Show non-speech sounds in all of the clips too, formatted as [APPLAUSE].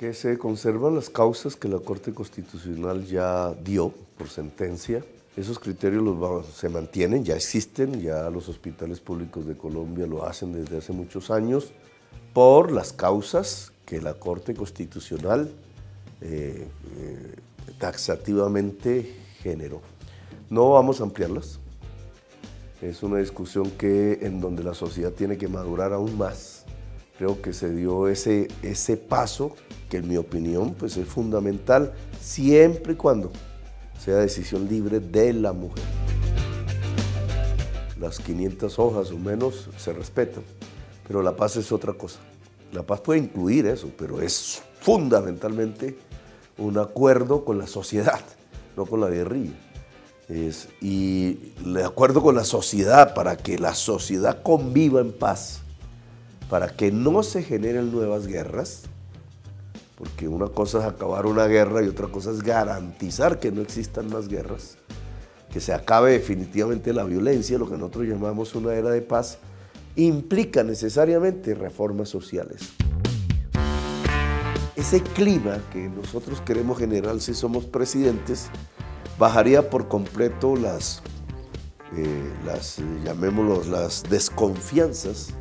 Que se conservan las causas que la Corte Constitucional ya dio por sentencia. Esos criterios se mantienen, ya existen, ya los hospitales públicos de Colombia lo hacen desde hace muchos años, por las causas que la Corte Constitucional eh, eh, taxativamente generó. No vamos a ampliarlas. Es una discusión que en donde la sociedad tiene que madurar aún más. Creo que se dio ese, ese paso que en mi opinión pues es fundamental siempre y cuando sea decisión libre de la mujer. Las 500 hojas o menos se respetan, pero la paz es otra cosa. La paz puede incluir eso, pero es fundamentalmente un acuerdo con la sociedad, [LAUGHS] no con la guerrilla. y de acuerdo con la sociedad, para que la sociedad conviva en paz, para que no se generen nuevas guerras, porque una cosa es acabar una guerra y otra cosa es garantizar que no existan más guerras, que se acabe definitivamente la violencia, lo que nosotros llamamos una era de paz, implica necesariamente reformas sociales. Ese clima que nosotros queremos generar si somos presidentes bajaría por completo las, eh, las llamémoslo, las desconfianzas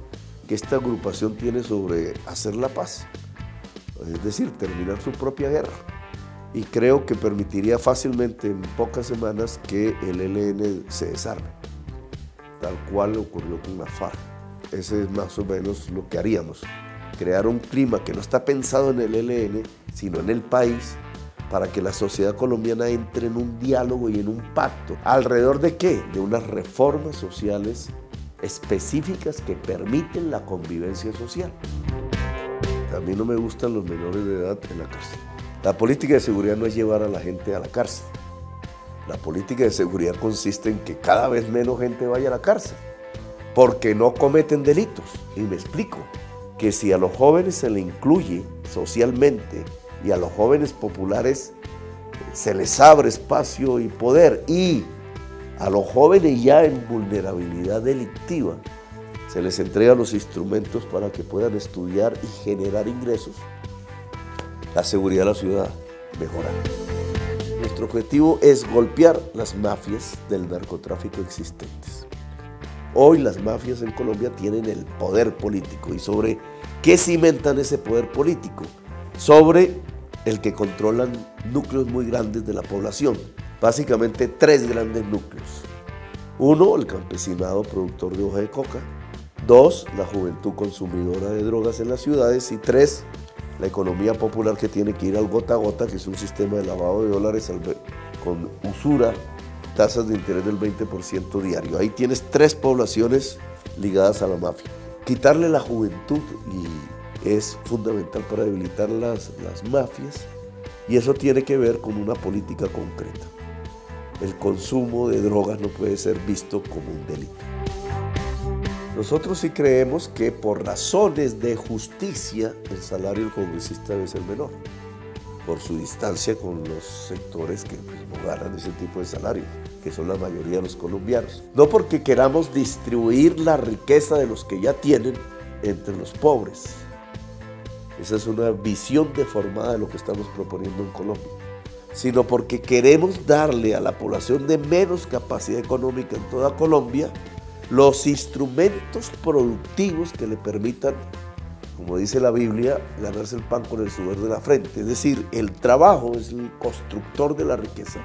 que esta agrupación tiene sobre hacer la paz es decir, terminar su propia guerra. Y creo que permitiría fácilmente en pocas semanas que el ELN se desarme, tal cual ocurrió con la FARC. Ese es más o menos lo que haríamos, crear un clima que no está pensado en el ELN, sino en el país, para que la sociedad colombiana entre en un diálogo y en un pacto. ¿Alrededor de qué? De unas reformas sociales específicas que permiten la convivencia social. A mí no me gustan los menores de edad en la cárcel. La política de seguridad no es llevar a la gente a la cárcel. La política de seguridad consiste en que cada vez menos gente vaya a la cárcel, porque no cometen delitos. Y me explico, que si a los jóvenes se le incluye socialmente y a los jóvenes populares se les abre espacio y poder y a los jóvenes ya en vulnerabilidad delictiva se les entrega los instrumentos para que puedan estudiar y generar ingresos, la seguridad de la ciudad mejora. Nuestro objetivo es golpear las mafias del narcotráfico existentes. Hoy las mafias en Colombia tienen el poder político y sobre qué cimentan ese poder político? Sobre el que controlan núcleos muy grandes de la población, básicamente tres grandes núcleos. Uno, el campesinado productor de hoja de coca, Dos, la juventud consumidora de drogas en las ciudades. Y tres, la economía popular que tiene que ir al gota a gota, que es un sistema de lavado de dólares con usura, tasas de interés del 20% diario. Ahí tienes tres poblaciones ligadas a la mafia. Quitarle la juventud es fundamental para debilitar las mafias y eso tiene que ver con una política concreta. El consumo de drogas no puede ser visto como un delito. Nosotros sí creemos que por razones de justicia el salario del congresista debe ser menor, por su distancia con los sectores que pues, ganan ese tipo de salario, que son la mayoría de los colombianos. No porque queramos distribuir la riqueza de los que ya tienen entre los pobres. Esa es una visión deformada de lo que estamos proponiendo en Colombia sino porque queremos darle a la población de menos capacidad económica en toda Colombia los instrumentos productivos que le permitan, como dice la Biblia, ganarse el pan con el sudor de la frente. Es decir, el trabajo es el constructor de la riqueza